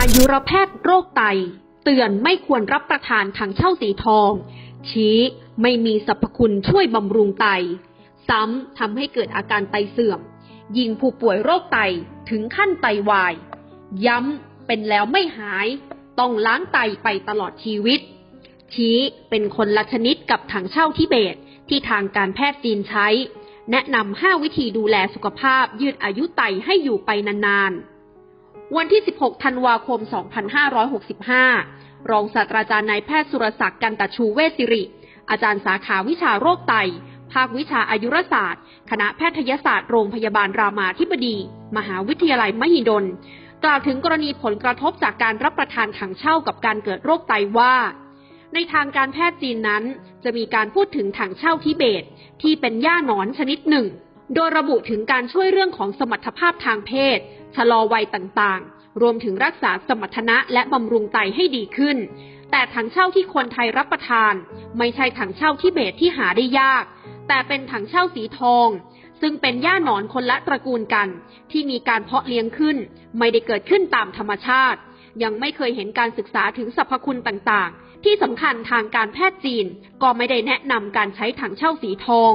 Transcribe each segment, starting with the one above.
อายุรแพทย์โรคไต เตือนไม่ควรรับประทานถังเช่าสีทอง ชี้ไม่มีสรรพคุณช่วยบำรุงไต ซ้ำทำให้เกิดอาการไตเสื่อม ยิงผู้ป่วยโรคไตถึงขั้นไตวาย ย้ำเป็นแล้วไม่หาย ต้องล้างไตไปตลอดชีวิต ชี้เป็นคนละชนิดกับถังเช่าทิเบตที่ทางการแพทย์จีนใช้ แนะนำ 5 วิธีดูแลสุขภาพยืดอายุไตให้อยู่ไปนานๆ วันที่ 16 ธันวาคม 2565 รองศาสตราจารย์นายแพทย์สุรศักดิ์กันตชูเวสิริ อาจารย์สาขาวิชาโรคไต ภาควิชาอายุรศาสตร์ คณะแพทยศาสตร์โรงพยาบาลรามาธิบดี มหาวิทยาลัยมหิดล กล่าวถึงกรณีผลกระทบจากการรับประทานถังเช่ากับการเกิดโรคไตว่า ในทางการแพทย์จีนนั้น จะมีการพูดถึงถังเช่าทิเบต ที่เป็นหญ้าหนอนชนิดหนึ่ง โดยระบุถึงการช่วยเรื่องของสมรรถภาพทางเพศ ชะลอวัยต่างๆ รวมถึงรักษาสมรรถนะและบำรุงไตให้ดีขึ้น แต่ถังเช่าที่คนไทยรับประทาน ไม่ใช่ถังเช่าทิเบตที่หาได้ยาก แต่เป็นถังเช่าสีทอง ซึ่งเป็นหญ้าหนอนคนละตระกูลกัน ที่มีการเพาะเลี้ยงขึ้น ไม่ได้เกิดขึ้นตามธรรมชาติ ยังไม่เคยเห็นการศึกษาถึงสรรพคุณต่างๆ ที่สำคัญทางการแพทย์จีน ก็ไม่ได้แนะนำการใช้ถังเช่าสีทอง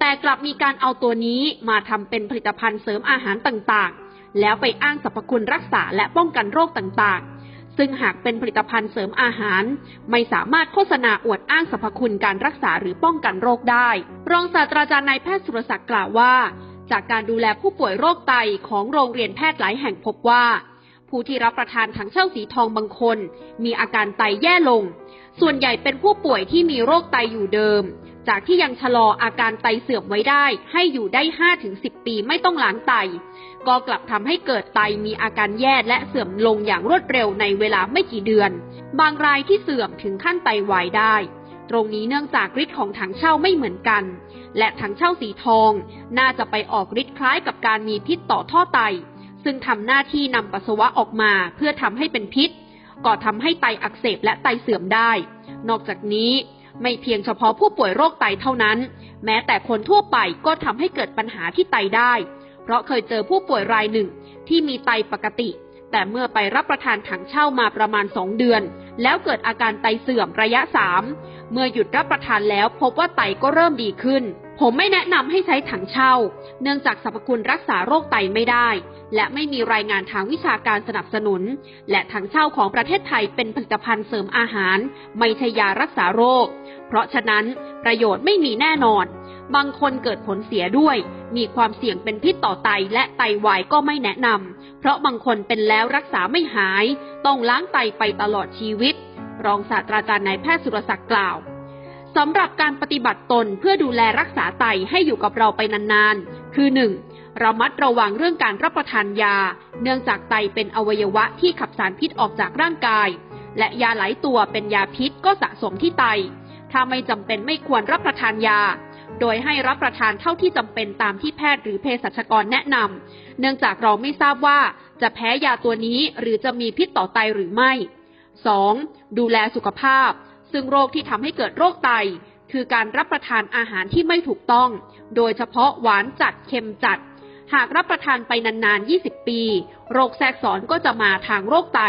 แต่กลับมีการเอาตัวนี้มาทำเป็นผลิตภัณฑ์เสริมอาหารต่างๆ แล้วไปอ้างสรรพคุณรักษาและป้องกันโรคต่างๆ ซึ่งหากเป็นผลิตภัณฑ์เสริมอาหาร ไม่สามารถโฆษณาอวดอ้างสรรพคุณการรักษาหรือป้องกันโรคได้ รองศาสตราจารย์นายแพทย์สุรศักดิ์กล่าวว่า จากการดูแลผู้ป่วยโรคไตของโรงเรียนแพทย์หลายแห่งพบว่า ผู้ที่รับประทานถังเช่าสีทองบางคน มีอาการไตแย่ลง ส่วนใหญ่เป็นผู้ป่วยที่มีโรคไตอยู่เดิม จากที่ยังชะลออาการไตเสื่อมไว้ได้ ให้อยู่ได้ 5-10 ปีไม่ต้องล้างไต ก็กลับทำให้เกิดไตมีอาการแย่และเสื่อมลงอย่างรวดเร็วในเวลาไม่กี่เดือน บางรายที่เสื่อมถึงขั้นไตวายได้ ตรงนี้เนื่องจากฤทธิ์ของถังเช่าไม่เหมือนกัน และถังเช่าสีทอง น่าจะไปออกฤทธิ์คล้ายกับการมีพิษต่อท่อไต ซึ่งทำหน้าที่นำปัสสาวะออกมาเพื่อทำให้เป็นพิษก็ทำให้ไตอักเสบและไตเสื่อมได้ นอกจากนี้ไม่เพียงเฉพาะผู้ป่วยโรคไตเท่านั้น แม้แต่คนทั่วไปก็ทำให้เกิดปัญหาที่ไตได้ เพราะเคยเจอผู้ป่วยรายหนึ่งที่มีไตปกติ แต่เมื่อไปรับประทานถังเช่ามาประมาณสองเดือน แล้วเกิดอาการไตเสื่อมระยะสามเมื่อหยุดรับประทานแล้วพบว่าไตก็เริ่มดีขึ้น ผมไม่แนะนำให้ใช้ถังเช่า เนื่องจากสรรพคุณรักษาโรคไตไม่ได้ และไม่มีรายงานทางวิชาการสนับสนุน และถังเช่าของประเทศไทยเป็นผลิตภัณฑ์เสริมอาหาร ไม่ใช่ยารักษาโรค เพราะฉะนั้นประโยชน์ไม่มีแน่นอน บางคนเกิดผลเสียด้วย มีความเสี่ยงเป็นพิษต่อไตและไตวายก็ไม่แนะนำเพราะบางคนเป็นแล้วรักษาไม่หาย ต้องล้างไตไปตลอดชีวิต รองศาสตราจารย์นายแพทย์สุรศักดิ์กล่าว สำหรับการปฏิบัติตนเพื่อดูแลรักษาไตให้อยู่กับเราไปนานๆ คือ 1. ระมัดระวังเรื่องการรับประทานยา เนื่องจากไตเป็นอวัยวะที่ขับสารพิษออกจากร่างกาย และยาหลายตัวเป็นยาพิษก็สะสมที่ไต ถ้าไม่จำเป็นไม่ควรรับประทานยา โดยให้รับประทานเท่าที่จำเป็นตามที่แพทย์หรือเภสัชกรแนะนำเนื่องจากเราไม่ทราบว่าจะแพ้ยาตัวนี้หรือจะมีพิษต่อไตหรือไม่ 2. ดูแลสุขภาพ ซึ่งโรคที่ทำให้เกิดโรคไต คือการรับประทานอาหารที่ไม่ถูกต้อง โดยเฉพาะหวานจัดเค็มจัด หากรับประทานไปนานๆ 20 ปี โรคแทรกซ้อนก็จะมาทางโรคไต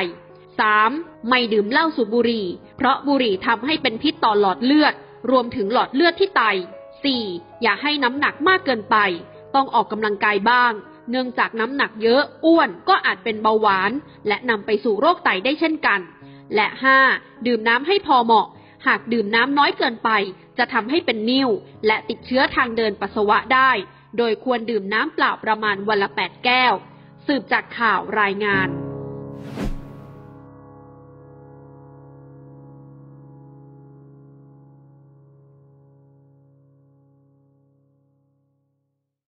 3. ไม่ดื่มเหล้าสูบบุหรี่ เพราะบุหรี่ทำให้เป็นพิษต่อหลอดเลือด รวมถึงหลอดเลือดที่ไต 4. อย่าให้น้ำหนักมากเกินไป ต้องออกกำลังกายบ้าง เนื่องจากน้ำหนักเยอะอ้วนก็อาจเป็นเบาหวาน และนำไปสู่โรคไตได้เช่นกัน และ 5. ดื่มน้ำให้พอเหมาะ หากดื่มน้ำน้อยเกินไป จะทำให้เป็นนิ่ว และติดเชื้อทางเดินปัสสาวะได้ โดยควรดื่มน้ำเปล่าประมาณวันละ 8 แก้ว สืบจากข่าวรายงาน